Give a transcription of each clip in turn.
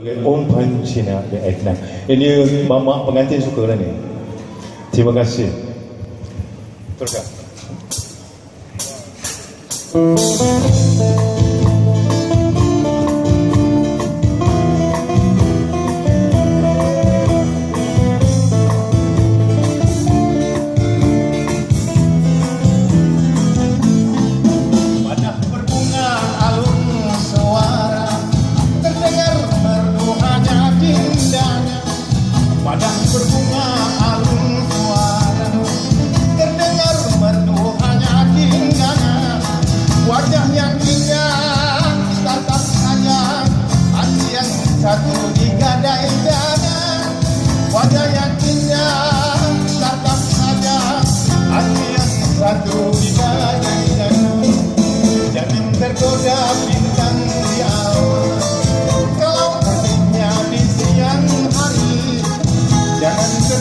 Om Pan Cina di Vietnam. Eh, Ini mama pengantin suka lah ni. Terima kasih. Teruskan.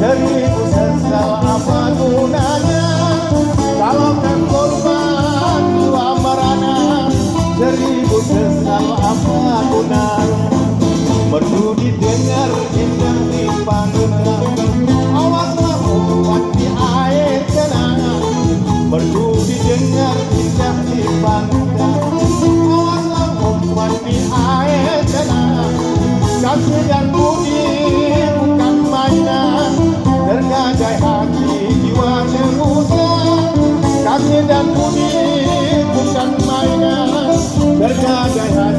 seribu sesal apa gunanya? Kalau kan korban dua merana seribu sesal apa gunanya? Merdu didengar indah di panggilan awas lakukan di air kenangan. Merdu didengar indah di panggilan awas lakukan di air kenangan. Kasih yang budi dan budi bukan mainan. Berjaga